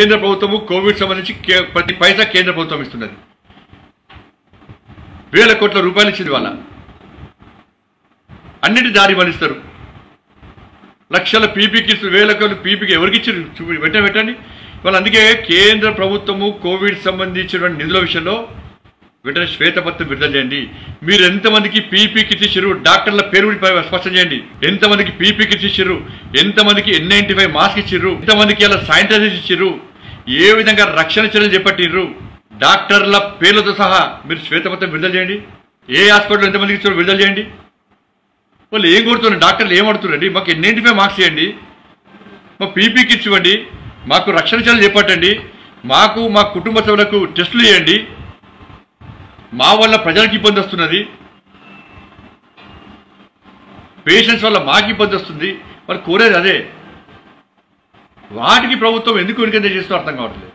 కేంద్ర ప్రభుత్వము కోవిడ్ సంబంధించి ప్రతి పైసా కేంద్ర ప్రభుత్వం ఇస్తున్నది. వేల కోట్ల రూపాయలు ఇచ్చింది వాళ్ళ. అన్నిటి దారి మనిస్తారు లక్షల పీపీకి కిట్స్ వేల కోట్ల పీపీకి ఎవరికి ఇచ్చారు చూపి వెంటనే పెట్టండి. వాళ్ళు అందుకే కేంద్ర ప్రభుత్వము కోవిడ్ సంబంధించిన నిధుల విషయంలో వెంటనే శ్వేతపత్రం విడుదల చేయండి. మీరు ఎంతమందికి పీపీ కిట్స్ ఇచ్చారు డాక్టర్ల పేరు స్పష్టం చేయండి. ఎంతమందికి పీపీ కిట్స్ ఇచ్చారు ఎంతమందికి ఎన్ నైన్టీ ఫైవ్ మాస్క్ ఇచ్చారు ఎంతమందికి అలా శానిటైజర్ ఇచ్చారు ఏ విధంగా రక్షణ చర్యలు చేపట్టిర్రు? డాక్టర్ల పేర్లతో సహా మీరు శ్వేతపత్రం విడుదల చేయండి. ఏ హాస్పిటల్ ఎంతమందికి ఇచ్చారో విడుదల చేయండి. వాళ్ళు ఏం కొడుతున్నారు డాక్టర్లు ఏం అడుగుతున్నారండి? మాకు ఎన్నింటిపై మార్క్స్ చేయండి మా పీపీ కిట్స్ ఇవ్వండి. మాకు రక్షణ చర్యలు చేపట్టండి. మాకు మా కుటుంబ సభ్యులకు టెస్టులు చేయండి. మా వల్ల ప్రజలకు ఇబ్బంది వస్తున్నది. పేషెంట్స్ వల్ల మాకు ఇబ్బంది వస్తుంది. మరి కోరేది అదే. వాటికి ప్రభుత్వం ఎందుకు వెనుకంజ చేస్తూ అర్థం కావట్లేదు.